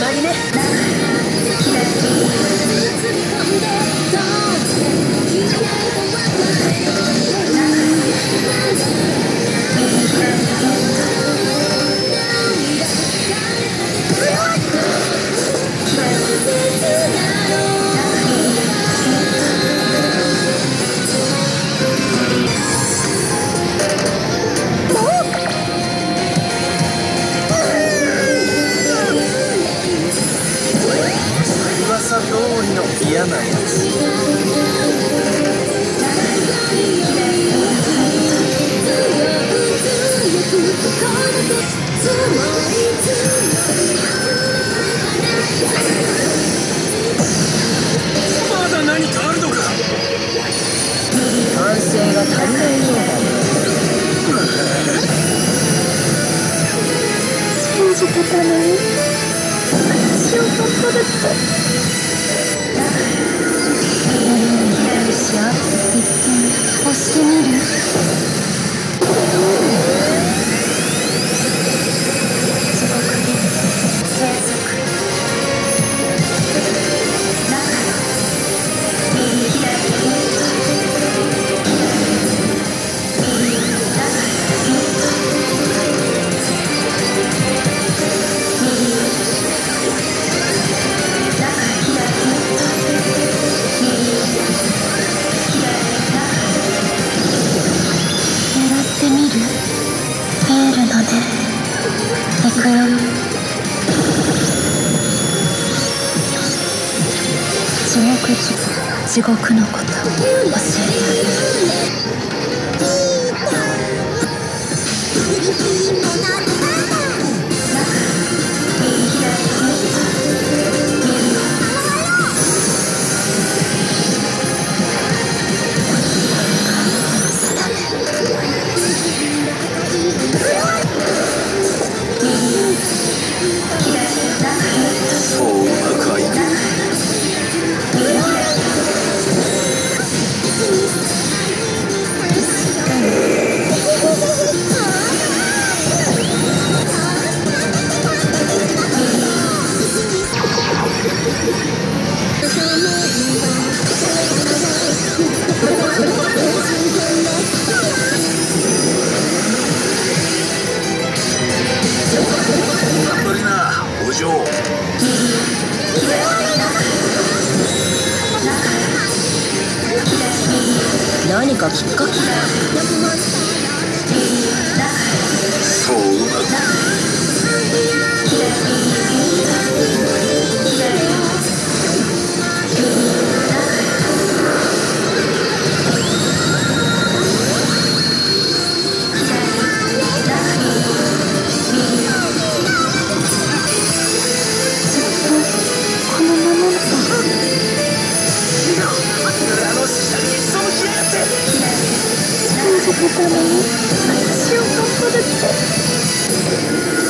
まりね。かきっか。けたのに私をかっぱだって。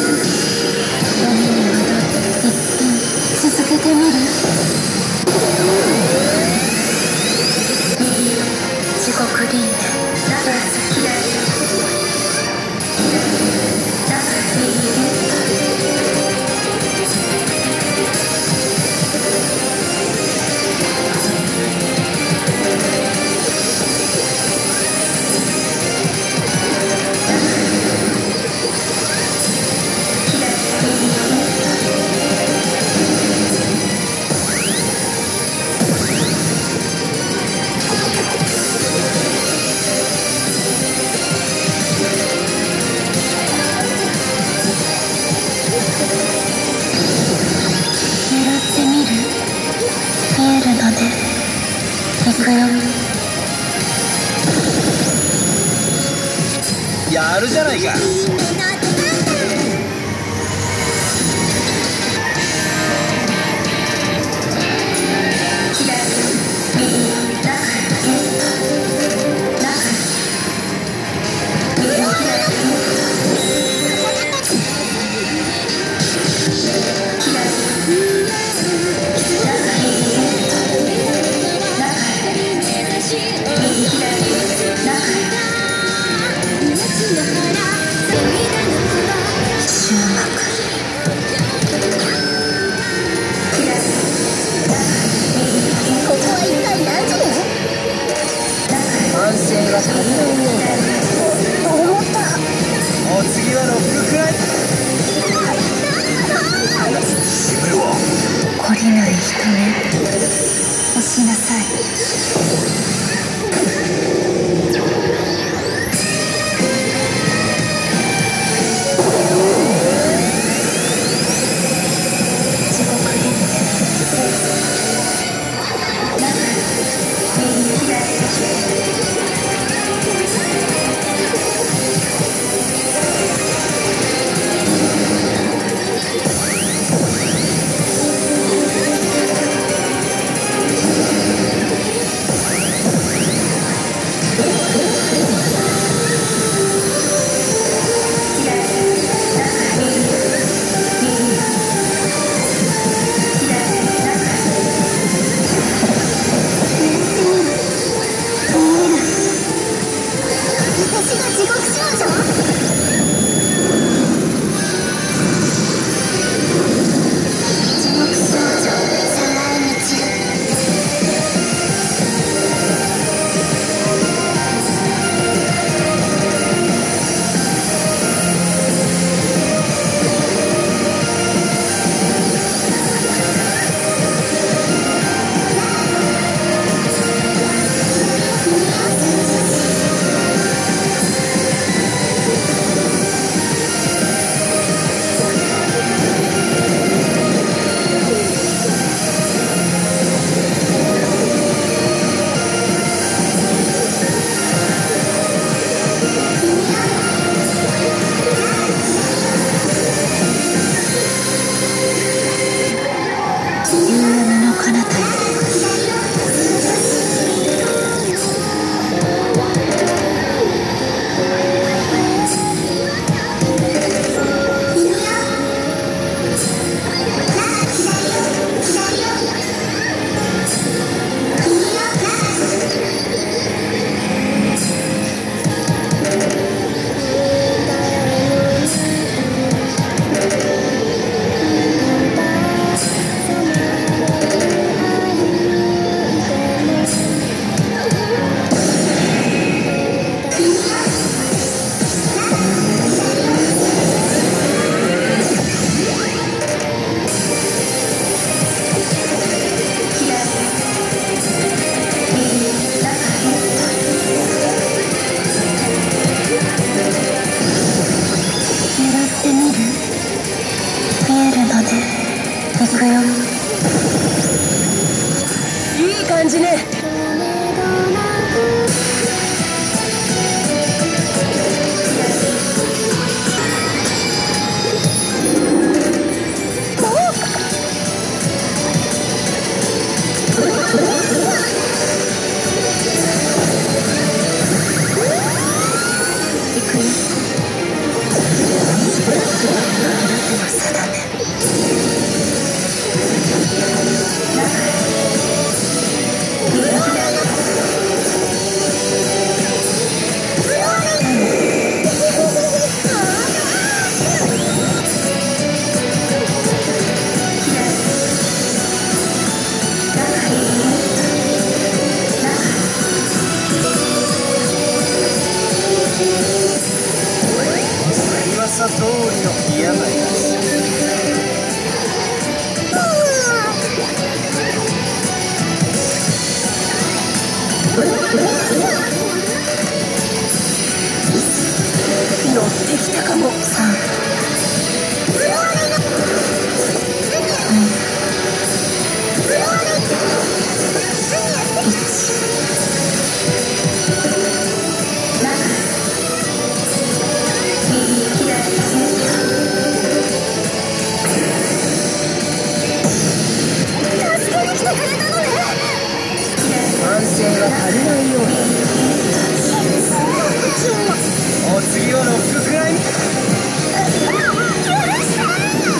リのくらい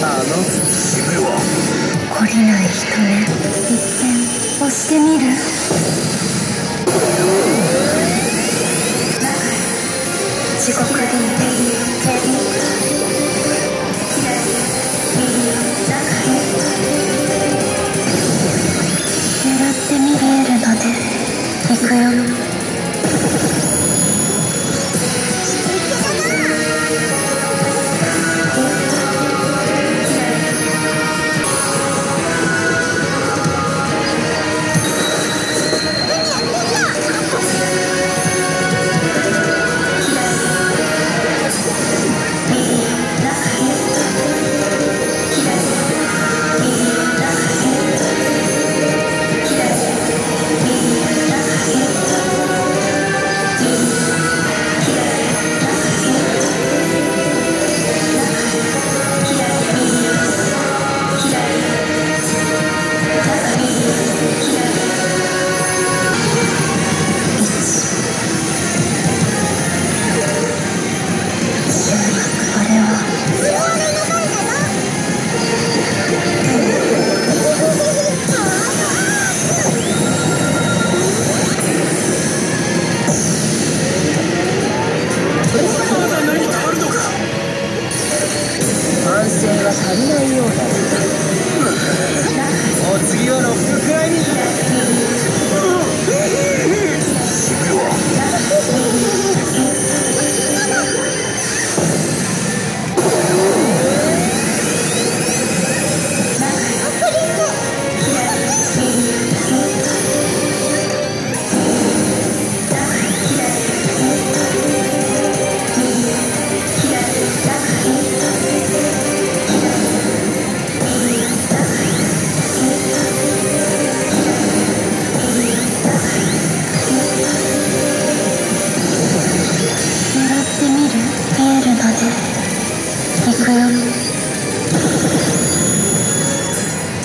あの爪は懲りない人ね。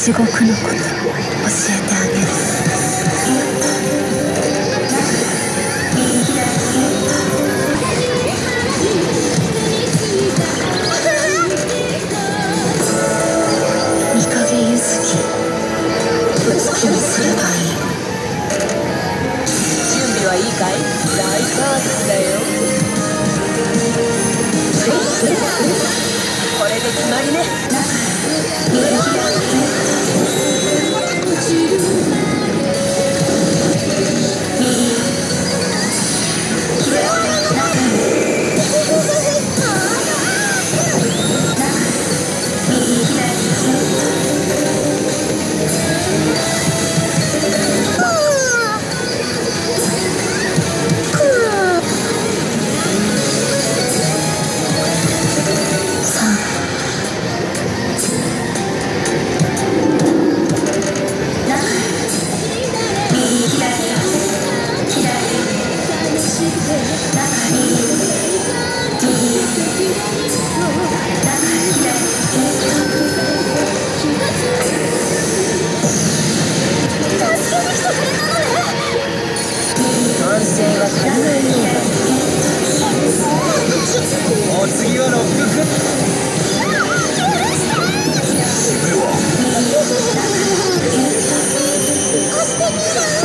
地獄の Oh, my God.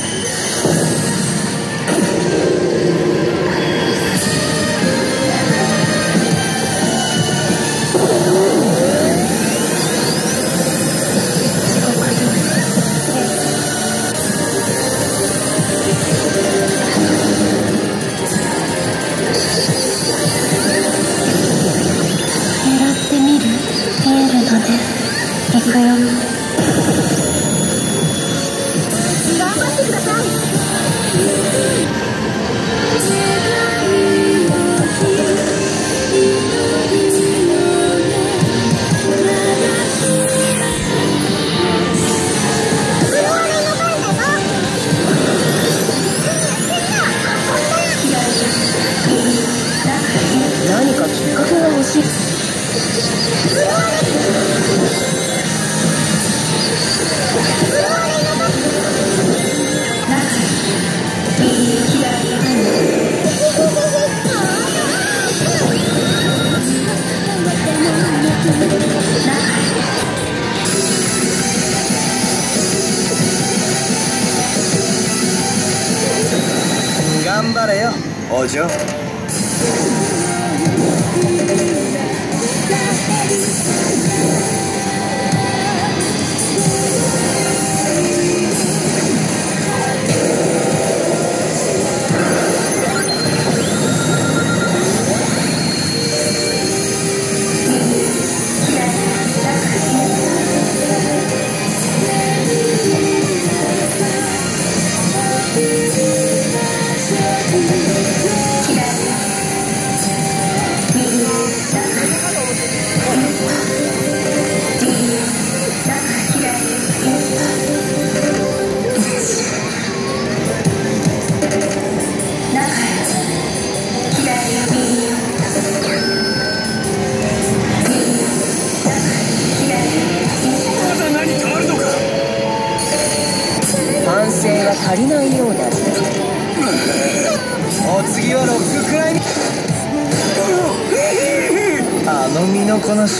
还有。老邢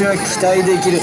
期待できる。